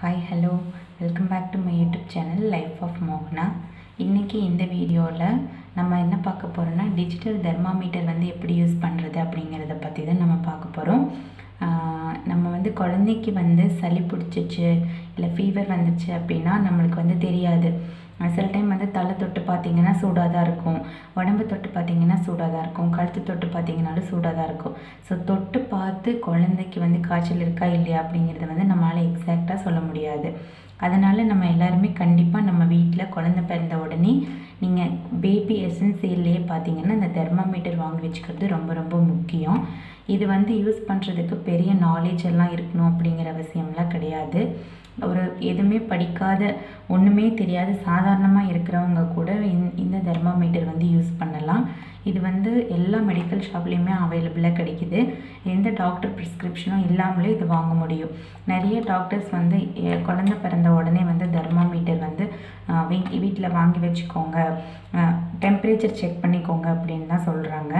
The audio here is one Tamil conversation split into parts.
Hi hello welcome back to my YouTube channel Life of மோகனா இன்றைக்கி இந்த வீடியோவில் நம்ம என்ன பார்க்க போகிறோம்னா டிஜிட்டல் தெர்மாமீட்டர் வந்து எப்படி யூஸ் பண்ணுறது அப்படிங்கிறத பற்றி தான் நம்ம பார்க்க போகிறோம் நம்ம வந்து குழந்தைக்கு வந்து சளி பிடிச்சிச்சு இல்லை ஃபீவர் வந்துச்சு அப்படின்னா நம்மளுக்கு வந்து தெரியாது. சில டைம் வந்து தலை தொட்டு பார்த்தீங்கன்னா சூடாக தான் இருக்கும். உடம்பு தொட்டு பார்த்தீங்கன்னா சூடாக தான் இருக்கும். கழுத்து தொட்டு பார்த்தீங்கனாலும் சூடாக தான் இருக்கும். ஸோ தொட்டு பார்த்து குழந்தைக்கு வந்து காய்ச்சல் இருக்கா இல்லையா அப்படிங்கிறத வந்து நம்மளால் எக்ஸாக்டாக சொல்ல முடியாது. அதனால் நம்ம எல்லாருமே கண்டிப்பாக நம்ம வீட்டில் குழந்த பிறந்த உடனே நீங்கள் பேபி எசன்சியல்லையே பார்த்தீங்கன்னா இந்த தெர்மாமீட்டர் வாங்கி வச்சுக்கிறது ரொம்ப ரொம்ப முக்கியம். இது வந்து யூஸ் பண்ணுறதுக்கு பெரிய நாலேஜ் எல்லாம் இருக்கணும் அப்படிங்கிற அவசியம்லாம் கிடையாது. ஒரு எதுவுமே படிக்காத ஒன்றுமே தெரியாத சாதாரணமாக இருக்கிறவங்க கூட இந்த இந்த தெர்மாமீட்டர் வந்து யூஸ் பண்ணலாம். இது வந்து எல்லா மெடிக்கல் ஷாப்லேயுமே அவைலபிளாக கிடைக்குது. எந்த டாக்டர் ப்ரிஸ்கிரிப்ஷனும் இல்லாமலே இது வாங்க முடியும். நிறைய டாக்டர்ஸ் வந்து குழந்த பிறந்த உடனே வந்து தெர்மாமீட்டர் வந்து வீட்டில் வாங்கி வச்சுக்கோங்க. டெம்பரேச்சர் செக் பண்ணிக்கோங்க அப்படின்னு தான் சொல்கிறாங்க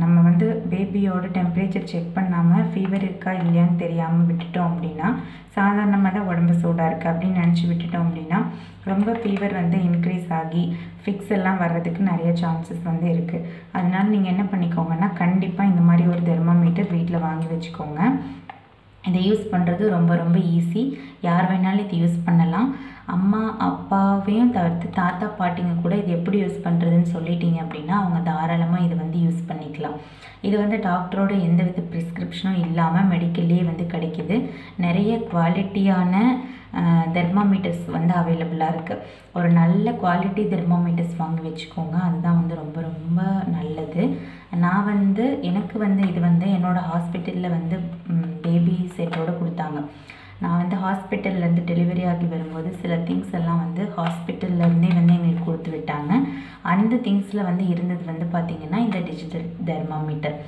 நம்ம வந்து பேபியோட டெம்பரேச்சர் செக் பண்ணாமல் ஃபீவர் இருக்கா இல்லையான்னு தெரியாமல் விட்டுட்டோம் அப்படின்னா சாதாரணமாக தான் உடம்பு சூடாக இருக்குது அப்படின்னு நினச்சி விட்டுட்டோம் அப்படின்னா ரொம்ப ஃபீவர் வந்து இன்க்ரீஸ் ஆகி ஃபிக்ஸ் எல்லாம் வர்றதுக்கு நிறைய சான்சஸ் வந்து இருக்குது அதனால் நீங்கள் என்ன பண்ணிக்கோங்கன்னா கண்டிப்பாக இந்த மாதிரி ஒரு தெர்மோமீட்டர் வீட்டில் வாங்கி வச்சுக்கோங்க. இதை யூஸ் பண்ணுறது ரொம்ப ரொம்ப ஈஸி யார் வேணாலும் இது யூஸ் பண்ணலாம். அம்மா அப்பாவையும் தவிர்த்து தாத்தா பாட்டிங்க கூட இது எப்படி யூஸ் பண்ணுறதுன்னு சொல்லிட்டீங்க அப்படின்னா அவங்க தாராளமாக இது வந்து யூஸ் பண்ணிக்கலாம். இது வந்து டாக்டரோட எந்த வித ப்ரிஸ்கிரிப்ஷனும் இல்லாமல் மெடிக்கல்லே வந்து கிடைக்குது. நிறைய குவாலிட்டியான தெர்மாமீட்டர்ஸ் வந்து அவைலபிளாக இருக்குது ஒரு நல்ல குவாலிட்டி தெர்மாமீட்டர்ஸ் வாங்கி வச்சுக்கோங்க. அதுதான் வந்து ரொம்ப ரொம்ப நல்லது. நான் வந்து எனக்கு வந்து இது வந்து என்னோடய ஹாஸ்பிட்டலில் வந்து பேபி செட்டோடு கொடுத்தாங்க. நான் வந்து ஹாஸ்பிட்டல்லேருந்து டெலிவரி ஆகி வரும்போது சில திங்ஸ் எல்லாம் வந்து ஹாஸ்பிட்டல்லேருந்தே வந்து எங்களுக்கு கொடுத்து விட்டாங்க. அந்த திங்ஸில் வந்து இருந்தது வந்து பார்த்திங்கன்னா இந்த டிஜிட்டல் தெர்மாமீட்டர்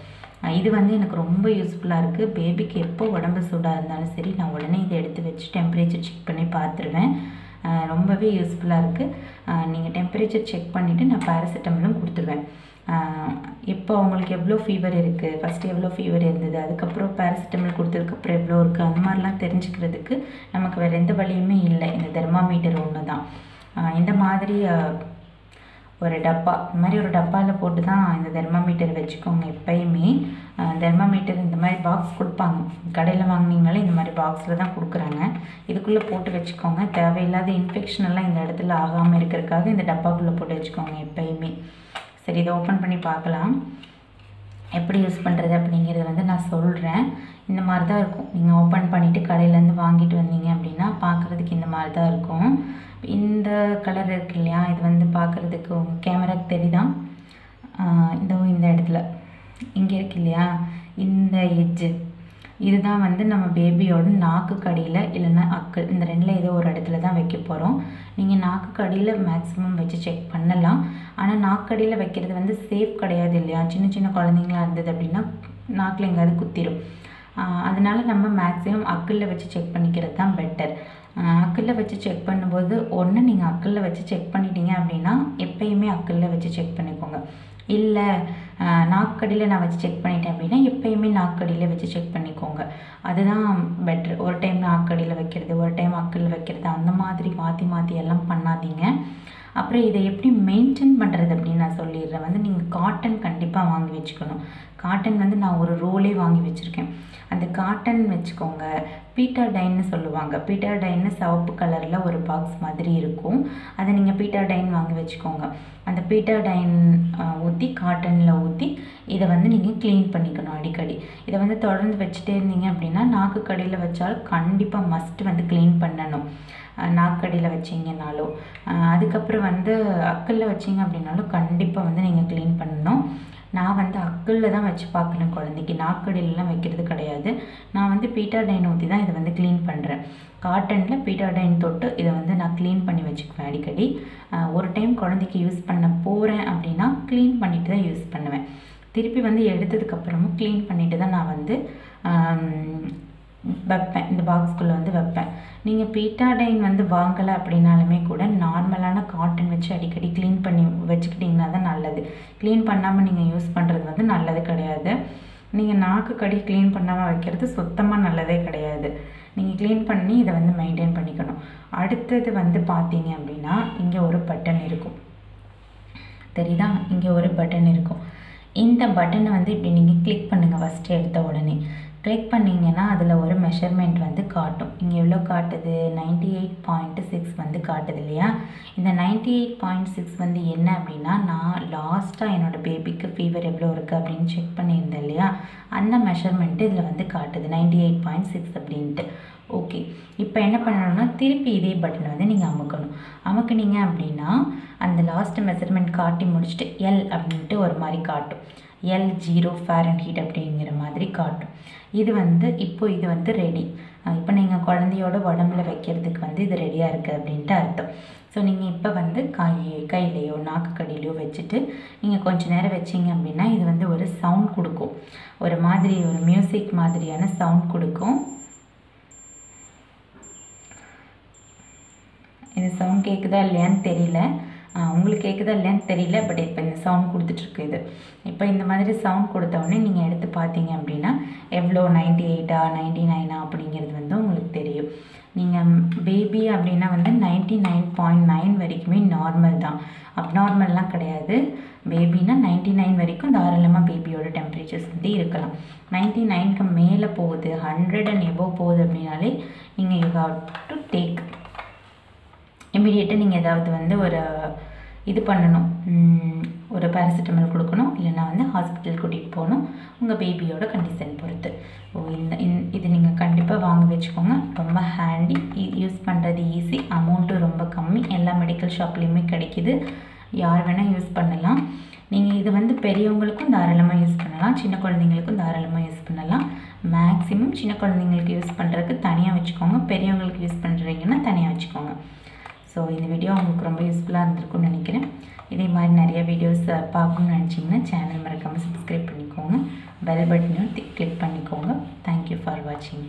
இது வந்து எனக்கு ரொம்ப யூஸ்ஃபுல்லாக இருக்குது பேபிக்கு எப்போ உடம்பு சூடாக இருந்தாலும் சரி நான் உடனே இதை எடுத்து வச்சு டெம்பரேச்சர் செக் பண்ணி பார்த்துருவேன் ரொம்பவே யூஸ்ஃபுல்லாக இருக்குது நீங்கள் டெம்பரேச்சர் செக் பண்ணிவிட்டு நான் பேராசிட்டமலும் கொடுத்துருவேன். இப்போ அவங்களுக்கு எவ்வளோ ஃபீவர் இருக்குது ஃபஸ்ட்டு எவ்வளோ ஃபீவர் இருந்தது? அதுக்கப்புறம் பேராசிட்டமல் கொடுத்ததுக்கப்புறம் எவ்வளோ இருக்குது அந்த மாதிரிலாம் தெரிஞ்சுக்கிறதுக்கு நமக்கு வேறு எந்த வழியுமே இல்லை. இந்த தெர்மாமீட்டர் ஒன்று தான். இந்த மாதிரி ஒரு டப்பா இந்த மாதிரி ஒரு டப்பாவில் போட்டு தான் இந்த தெர்மாமீட்டர் வச்சுக்கோங்க எப்பயுமே. தெர்மாமீட்டர் இந்த மாதிரி பாக்ஸ் கொடுப்பாங்க. கடையில் வாங்கினீங்களே இந்த மாதிரி பாக்ஸில் தான் கொடுக்குறாங்க. இதுக்குள்ளே போட்டு வச்சுக்கோங்க. தேவையில்லாத இன்ஃபெக்ஷன் எல்லாம் இந்த இடத்துல ஆகாமல் இருக்கிறதுக்காக இந்த டப்பாக்குள்ளே போட்டு வச்சுக்கோங்க எப்பயுமே. சரி இதை ஓப்பன் பண்ணி பார்க்கலாம். எப்படி யூஸ் பண்ணுறது அப்படிங்கிறத வந்து நான் சொல்கிறேன் இந்த மாதிரி தான் இருக்கும். நீங்கள் ஓப்பன் பண்ணிவிட்டு கடையிலேருந்து வாங்கிட்டு வந்தீங்க அப்படின்னா பார்க்குறதுக்கு இந்த மாதிரி தான் இருக்கும். இந்த கலர் இருக்கு இல்லையா? இது வந்து பார்க்குறதுக்கு உங்கள் கேமராக்கு தெரியுதான் இதோ இந்த இடத்துல. இங்கே இருக்கு இல்லையா? இந்த எஜ்ஜு இதுதான் வந்து நம்ம பேபியோட நாக்கு கடியில் இல்லைன்னா அக்கல். இந்த ரெண்டில் ஏதோ ஒரு இடத்துல தான் வைக்க போகிறோம் நீங்கள் நாக்கு கடியில் மேக்ஸிமம் வச்சு செக் பண்ணலாம். ஆனால் நாக்கடியில் வைக்கிறது வந்து சேஃப் கிடையாது இல்லையா? சின்ன சின்ன குழந்தைங்களா இருந்தது அப்படின்னா நாக்கில் எங்கேயாவது குத்திரும். அதனால் நம்ம மேக்ஸிமம் அக்கல்ல வச்சு செக் பண்ணிக்கிறது தான் பெட்டர் அக்கல்ல வச்சு செக் பண்ணும்போது ஒன்று நீங்கள் அக்கல்ல வச்சு செக் பண்ணிட்டீங்க அப்படின்னா எப்பயுமே அக்கல்ல வச்சு செக் பண்ணிக்கோங்க. இல்லை நாக்கடியில் நான் வச்சு செக் பண்ணிட்டேன் அப்படின்னா எப்பயுமே நாக்கடியில் வச்சு செக் பண்ணிக்கோங்க. அதுதான் பெட்ரு ஒரு டைம் நாக்கடியில் வைக்கிறது ஒரு டைம் அக்கடியில் வைக்கிறது அந்த மாதிரி மாற்றி மாற்றி எல்லாம் பண்ணாதீங்க. அப்புறம் இதை எப்படி மெயின்டைன் பண்ணுறது அப்படின்னு நான் சொல்லிடுறேன். வந்து நீங்கள் காட்டன் கண்டிப்பாக வாங்கி வச்சுக்கணும். காட்டன் வந்து நான் ஒரு ரோலே வாங்கி வச்சுருக்கேன். அந்த காட்டன் வச்சுக்கோங்க. பீட்டாடைன்னு சொல்லுவாங்க. பீட்டாடைன்னு சிவப்பு கலரில் ஒரு பாக்ஸ் மாதிரி இருக்கும். அதை நீங்கள் பீட்டாடைன் வாங்கி வச்சுக்கோங்க. அந்த பீட்டாடைன் ஊற்றி காட்டனில் ஊற்றி இதை வந்து நீங்கள் க்ளீன் பண்ணிக்கணும் அடிக்கடி. இதை வந்து தொடர்ந்து வச்சுட்டே இருந்தீங்க அப்படின்னா நாக்கு கடியில் வச்சால் கண்டிப்பாக மஸ்ட் வந்து க்ளீன் பண்ணணும். நாக்கடியில் வச்சிங்கனாலோ. அதுக்கப்புறம் வந்து அக்கலில் வச்சிங்க அப்படின்னாலும் கண்டிப்பாக வந்து நீங்கள் க்ளீன் பண்ணணும். நான் வந்து அக்கல்ல தான் வச்சு பார்க்குறேன் குழந்தைக்கு. நாக்கடியிலலாம் வைக்கிறது கிடையாது. நான் வந்து பீட்டாடைன் ஊற்றி தான் இதை வந்து க்ளீன் பண்ணுறேன் காட்டனில் பீட்டாடைன் தொட்டு இதை வந்து நான் க்ளீன் பண்ணி வச்சுக்குவேன் அடிக்கடி. ஒரு டைம் குழந்தைக்கு யூஸ் பண்ண போகிறேன் அப்படின்னா க்ளீன் பண்ணிட்டு தான் யூஸ் பண்ணுவேன். திருப்பி வந்து எடுத்ததுக்கப்புறமும் க்ளீன் பண்ணிட்டு தான் நான் வந்து வைப்பேன். இந்த பாக்ஸ்குள்ளே வந்து வைப்பேன். நீங்கள் பீட்டாடைன் வந்து வாங்கலை அப்படின்னாலுமே கூட நார்மலான காட்டன் வச்சு அடிக்கடி க்ளீன் பண்ணி வச்சுக்கிட்டிங்கன்னா தான் நல்லது. க்ளீன் பண்ணாமல் நீங்கள் யூஸ் பண்ணுறது வந்து நல்லது கிடையாது. நீங்கள் நாக்கு கடி க்ளீன் பண்ணாமல் வைக்கிறது சுத்தமாக நல்லதே கிடையாது. நீங்கள் க்ளீன் பண்ணி இதை வந்து மெயின்டைன் பண்ணிக்கணும். அடுத்தது வந்து பார்த்தீங்க அப்படின்னா இங்கே ஒரு பட்டன் இருக்கும். தெரியுதா? இங்கே ஒரு பட்டன் இருக்கும். இந்த பட்டனை வந்து இப்படி நீங்கள் கிளிக் பண்ணுங்கள் ஃபஸ்ட்டு எடுத்த உடனே. கிளிக் பண்ணிங்கன்னா அதில் ஒரு மெஷர்மெண்ட் வந்து காட்டும். இங்கே எவ்வளோ காட்டுது? நைன்டி எயிட் பாயிண்ட்டு சிக்ஸ் வந்து காட்டுது இல்லையா? இந்த நைன்டி எயிட் பாயிண்ட் சிக்ஸ் வந்து என்ன அப்படின்னா நான் லாஸ்ட்டாக என்னோடய பேபிக்கு ஃபீவர் எவ்வளோ இருக்குது அப்படின்னு செக் பண்ணியிருந்தேன் இல்லையா? அந்த மெஷர்மெண்ட்டு இதில் வந்து காட்டுது. நைன்டி எயிட் பாயிண்ட் சிக்ஸ் அப்படின்ட்டு. ஓகே இப்போ என்ன பண்ணணும்னா திருப்பி இதே பட்டனை வந்து நீங்கள் அமுக்கணும். அமுக்குனீங்க அப்படின்னா அந்த லாஸ்ட் மெஷர்மெண்ட் காட்டி முடிச்சுட்டு எல் அப்படின்ட்டு ஒரு மாதிரி காட்டும். எல் ஜீரோ ஃபேரன் ஹீட் அப்படிங்கிற மாதிரி காட்டும். இது வந்து இப்போ இது வந்து ரெடி இப்போ நீங்கள் குழந்தையோட உடம்புல வைக்கிறதுக்கு வந்து இது ரெடியாக இருக்குது அப்படின்ட்டு அர்த்தம். ஸோ நீங்கள் இப்போ வந்து கை கையிலையோ நாக்கு கடியிலையோ வச்சுட்டு நீங்கள் கொஞ்சம் நேரம் வச்சிங்க அப்படின்னா இது வந்து ஒரு சவுண்ட் கொடுக்கும். ஒரு மாதிரி ஒரு மியூசிக் மாதிரியான சவுண்ட் கொடுக்கும். இது சவுண்ட் கேட்குதா இல்லையான்னு தெரியல. உங்களுக்கு கேட்குதா இல்லையான்னு தெரியல பட் இப்போ இந்த சவுண்ட் கொடுத்துட்ருக்கு இது. இப்போ இந்த மாதிரி சவுண்ட் கொடுத்தோடனே நீங்கள் எடுத்து பார்த்தீங்க அப்படின்னா எவ்வளோ நைன்டி எயிட்டா நைன்டி நைனா அப்படிங்கிறது வந்து உங்களுக்கு தெரியும். நீங்கள் பேபி அப்படின்னா வந்து நைன்டி நைன் பாயிண்ட் நைன் வரைக்குமே நார்மல் தான். அப்நார்மல்லாம் கிடையாது. பேபினா நைன்டி நைன் வரைக்கும் தாராளமாக பேபியோட டெம்பரேச்சர்ஸ் வந்து இருக்கலாம். நைன்டி நைனுக்கு மேலே போகுது ஹண்ட்ரட் அண்ட் எபோவ் போகுது அப்படின்னாலே நீங்கள் யூ ஹாவ் டு டேக் இம்மிடியேட்டாக நீங்கள் ஏதாவது வந்து ஒரு இது பண்ணணும். ஒரு பேராசிட்டமால் கொடுக்கணும். இல்லைன்னா வந்து ஹாஸ்பிட்டல் கூட்டிகிட்டு போகணும். உங்கள் பேபியோட கண்டிஷன் பொறுத்து. ஓ இந்த இது நீங்கள் கண்டிப்பாக வாங்கி வச்சுக்கோங்க. ரொம்ப ஹேண்டி யூஸ் பண்ணுறது ஈஸி அமௌண்ட்டும் ரொம்ப கம்மி. எல்லா மெடிக்கல் ஷாப்லேயுமே கிடைக்கிது. யார் வேணால் யூஸ் பண்ணலாம். நீங்கள் இது வந்து பெரியவங்களுக்கும் தாராளமாக யூஸ் பண்ணலாம். சின்ன குழந்தைங்களுக்கும் தாராளமாக யூஸ் பண்ணலாம். மேக்ஸிமம் சின்ன குழந்தைங்களுக்கு யூஸ் பண்ணுறதுக்கு தனியாக வச்சுக்கோங்க. பெரியவங்களுக்கு யூஸ் பண்ணுறீங்கன்னா தனியாக வச்சுக்கோங்க. ஸோ இந்த வீடியோ உங்களுக்கு ரொம்ப யூஸ்ஃபுல்லாக இருந்திருக்கும்னு நினைக்கிறேன். இதே மாதிரி நிறைய வீடியோஸ் பார்க்கணும்னு நினச்சிங்கன்னா சேனல் மறக்காமல் சப்ஸ்கிரைப் பண்ணிக்கோங்க. பெல் பட்டனையும் கிளிக் பண்ணிக்கோங்க. தேங்க்யூ ஃபார் வாட்சிங்